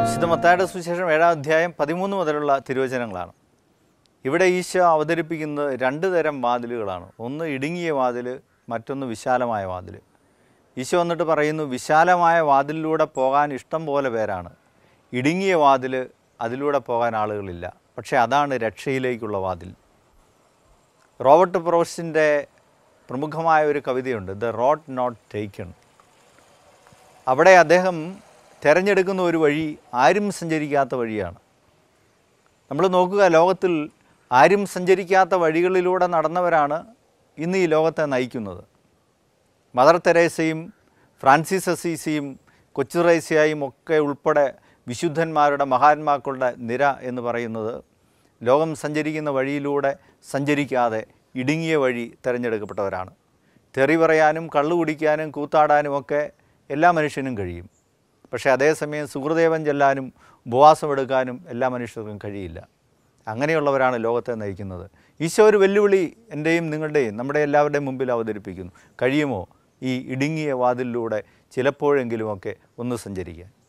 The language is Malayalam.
വിശുദ്ധ മത്തായുടെ സുവിശേഷം ഏഴാം അധ്യായം പതിമൂന്ന് മുതലുള്ള തിരുവചനങ്ങളാണ്. ഇവിടെ ഈശോ അവതരിപ്പിക്കുന്നത് രണ്ട് തരം വാതിലുകളാണ്. ഒന്ന് ഇടുങ്ങിയ വാതിൽ മറ്റൊന്ന് വിശാലമായ വാതിൽ ഈശോ എന്നിട്ട് പറയുന്നു വിശാലമായ വാതിലിലൂടെ പോകാൻ ഇഷ്ടം പോലെ പേരാണ്. ഇടുങ്ങിയ വാതിൽ അതിലൂടെ പോകാൻ ആളുകളില്ല. പക്ഷേ അതാണ് രക്ഷയിലേക്കുള്ള വാതിൽ. റോബർട്ട് പ്രോസിന്റെ പ്രമുഖമായ ഒരു കവിതയുണ്ട് ദ റോഡ് നോട്ട് ടേക്കൺ. അവിടെ അദ്ദേഹം തിരഞ്ഞെടുക്കുന്ന ഒരു വഴി ആരും സഞ്ചരിക്കാത്ത വഴിയാണ്. നമ്മൾ നോക്കുക ലോകത്തിൽ ആരും സഞ്ചരിക്കാത്ത വഴികളിലൂടെ നടന്നവരാണ് ഇന്ന് ഈ ലോകത്തെ നയിക്കുന്നത്. മദർ തെരേസയും ഫ്രാൻസിസ് അസീസിയും കൊച്ചുറേസ്യയും ഒക്കെ ഉൾപ്പെടെ വിശുദ്ധന്മാരുടെ മഹാന്മാക്കളുടെ നിര എന്ന് പറയുന്നത് ലോകം സഞ്ചരിക്കുന്ന വഴിയിലൂടെ സഞ്ചരിക്കാതെ ഇടുങ്ങിയ വഴി തിരഞ്ഞെടുക്കപ്പെട്ടവരാണ്. തെറി പറയാനും കള്ളു കുടിക്കാനും കൂത്താടാനും ഒക്കെ എല്ലാ മനുഷ്യനും കഴിയും. പക്ഷേ അതേസമയം സുഹൃദേവൻ ചെല്ലാനും ഉപവാസമെടുക്കാനും എല്ലാ മനുഷ്യർക്കും കഴിയില്ല. അങ്ങനെയുള്ളവരാണ് ലോകത്തെ നയിക്കുന്നത്. ഈശോ ഒരു വെല്ലുവിളി എന്റെയും നിങ്ങളുടെയും നമ്മുടെ എല്ലാവരുടെയും മുമ്പിൽ അവതരിപ്പിക്കുന്നു. കഴിയുമോ? ഈ ഇടുങ്ങിയ വാതിലിലൂടെ ചിലപ്പോഴെങ്കിലുമൊക്കെ ഒന്ന് സഞ്ചരിക്കാൻ.